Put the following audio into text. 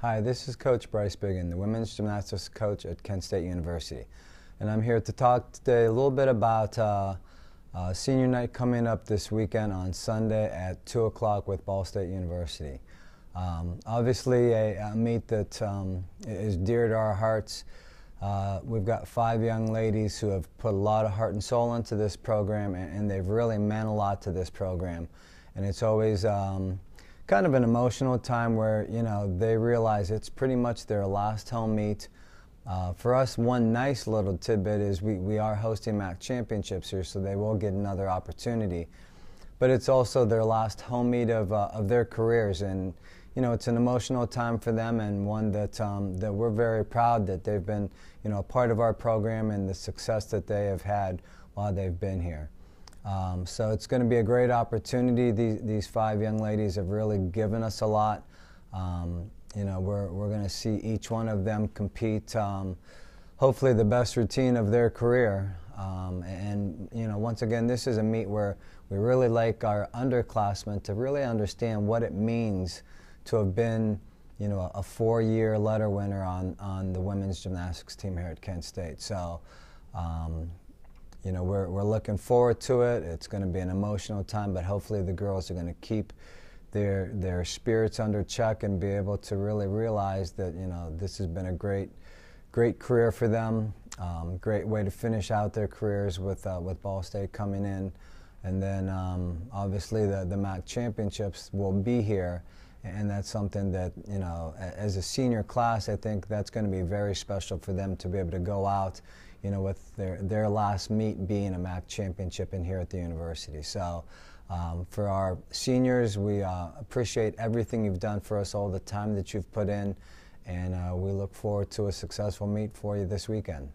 Hi, this is Coach Brice Biggin, the women's gymnastics coach at Kent State University. And I'm here to talk today a little bit about uh, uh, senior night coming up this weekend on Sunday at 2 o'clock with Ball State University. Um, obviously, a, a, meet that um, is dear to our hearts. Uh, we've got five young ladies who have put a lot of heart and soul into this program, and, and they've really meant a lot to this program. And it's always um, kind of an emotional time where you know they realize it's pretty much their last home meet. Uh, for us, one nice little tidbit is we, we are hosting MAC championships here, so they will get another opportunity. But it's also their last home meet of, uh, of their careers, and you know it's an emotional time for them, and one that um, that we're very proud that they've been you know a part of our program and the success that they have had while they've been here. Um, so it's going to be a great opportunity. These, these five young ladies have really given us a lot. Um, you know, we're, we're going to see each one of them compete, um, hopefully the best routine of their career. Um, and, you know, once again, this is a meet where we really like our underclassmen to really understand what it means to have been, you know, a four-year letter winner on, on the women's gymnastics team here at Kent State. So, um, you know, we're, we're looking forward to it. It's going to be an emotional time, but hopefully the girls are going to keep their, their spirits under check and be able to really realize that, you know, this has been a great, great career for them. Um, great way to finish out their careers with, uh, with Ball State coming in. And then um, obviously the, the MAC championships will be here. And that's something that, you know, as a senior class, I think that's going to be very special for them to be able to go out you know, with their, their last meet being a MAC championship in here at the university. So um, for our seniors, we uh, appreciate everything you've done for us, all the time that you've put in, and uh, we look forward to a successful meet for you this weekend.